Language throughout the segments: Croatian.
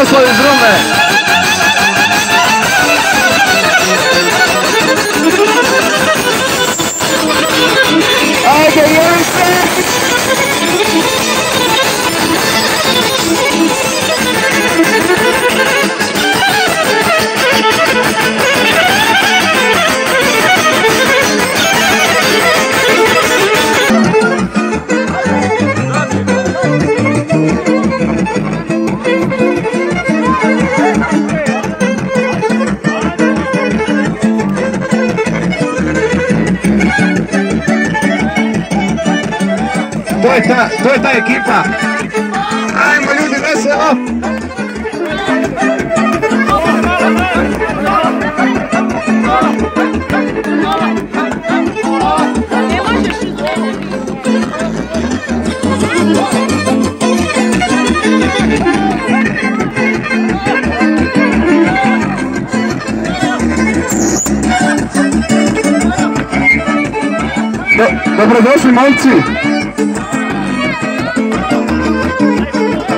我说：“同志们。” Je ta, to je ta ekipa. Ajmo ljudi, veselo! Do- Dobrodošli momci! Thank you.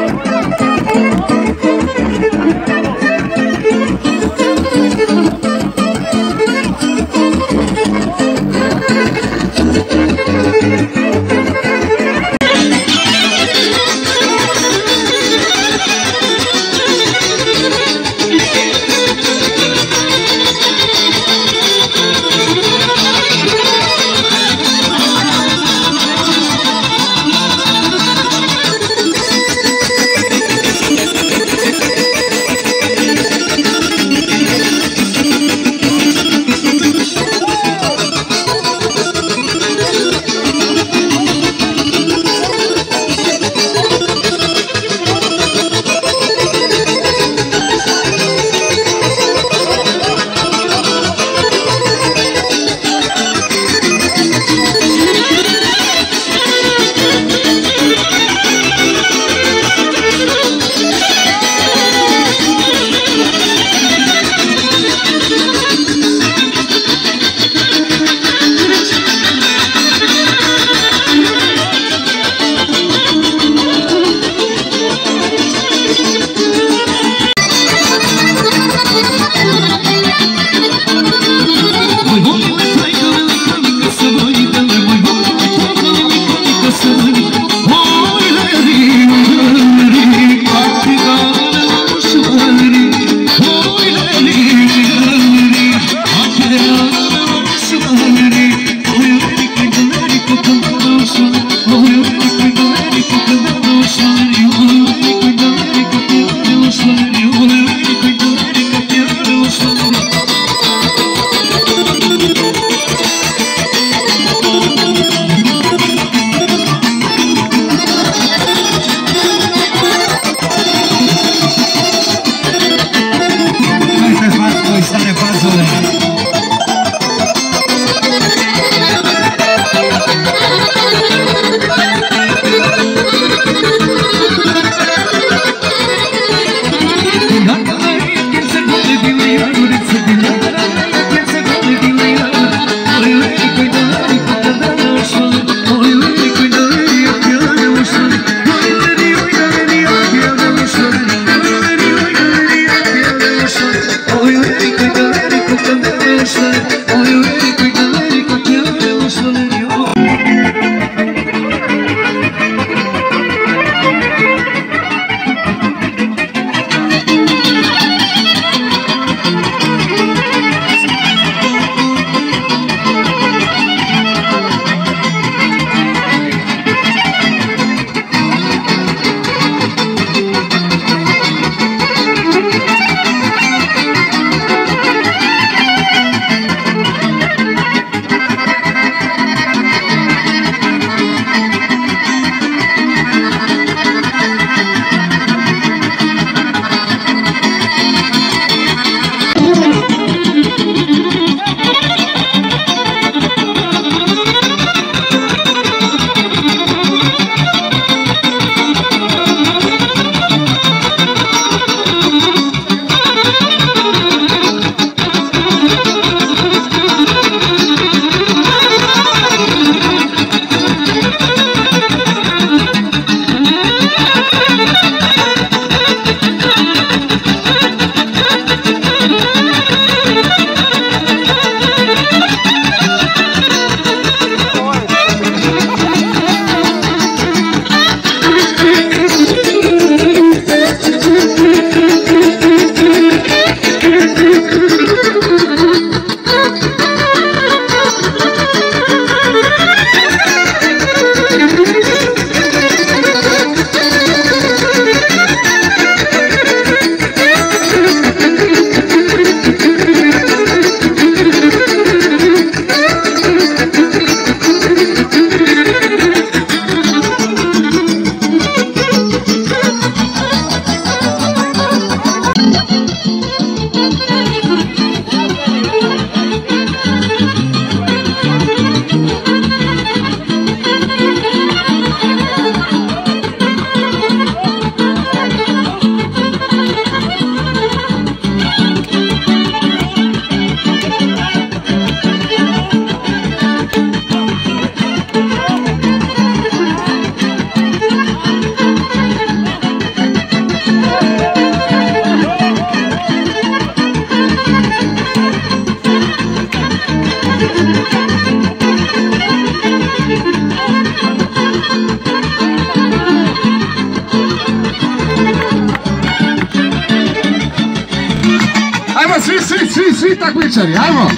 Takmičari, ajmo!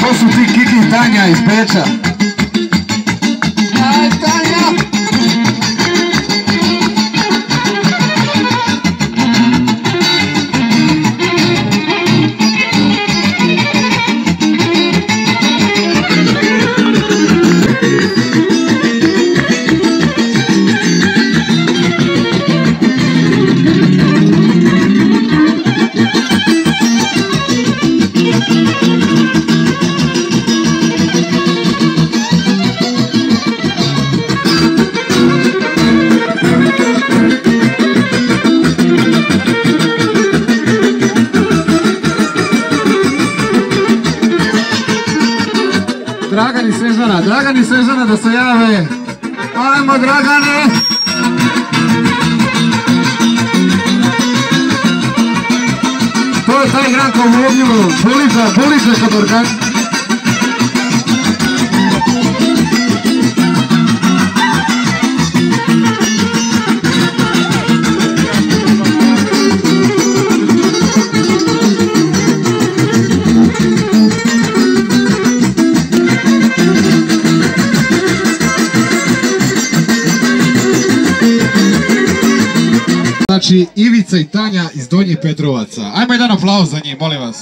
To su ti Kiki i Tanja iz Beča. Snežana, Dragan i da se jave. Ajmo Dragane! To je taj Granko u Ognjivu, Bulica, Bulica kod. Znači Ivica i Tanja iz Donjih Petrovaca. Ajmo jedan aplauz za njih, molim vas.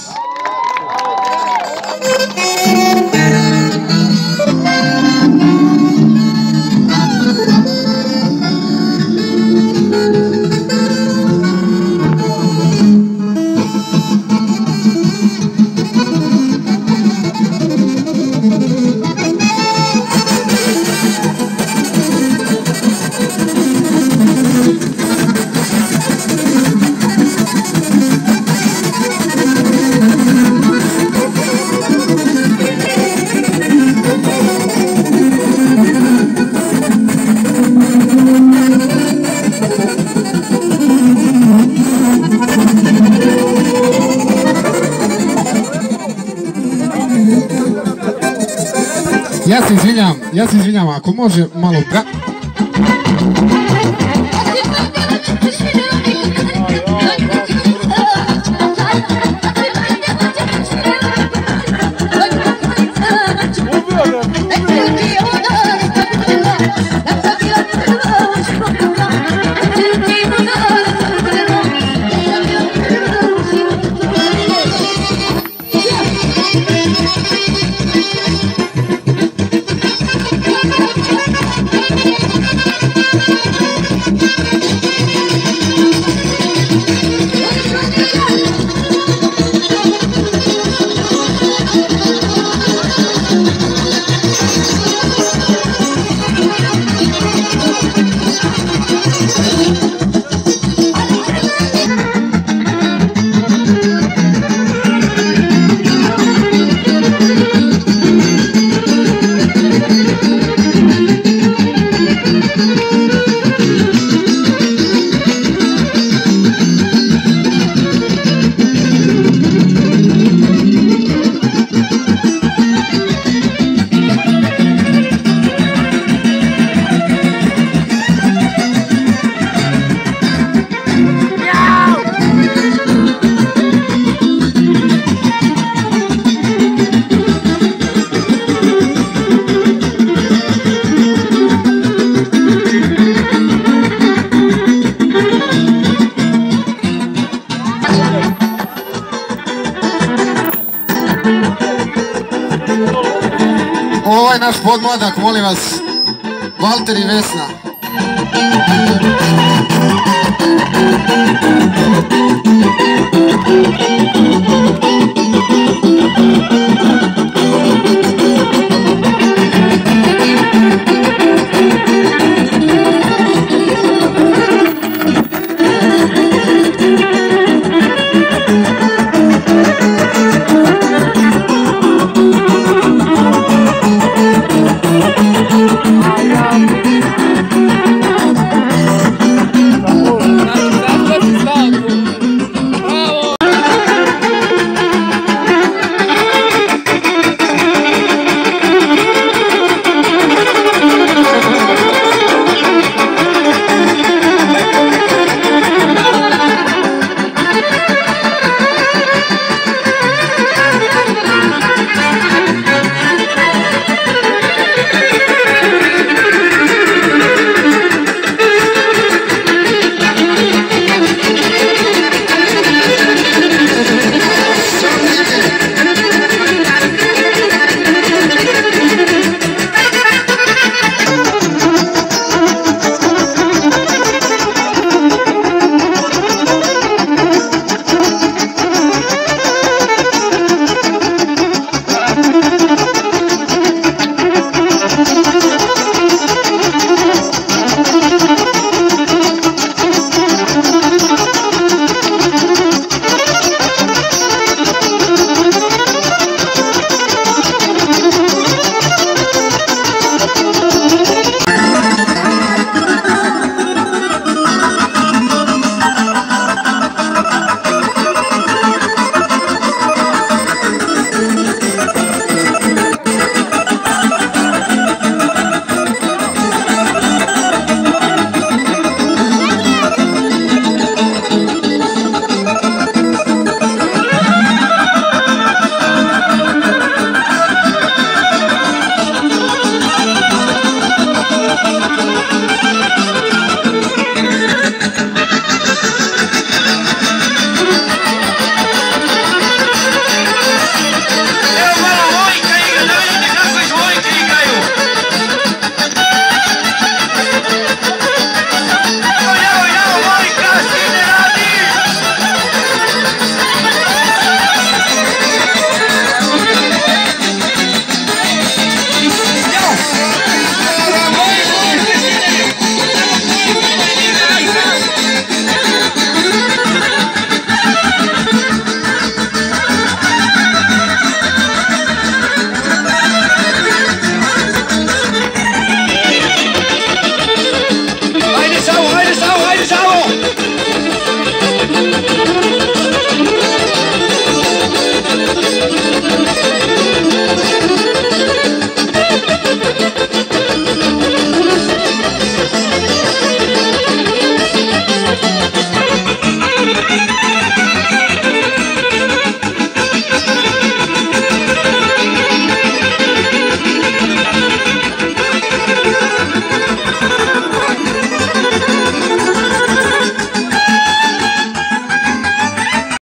Ja se izvinjam, ako može malo... podmladak, molim vas, Valter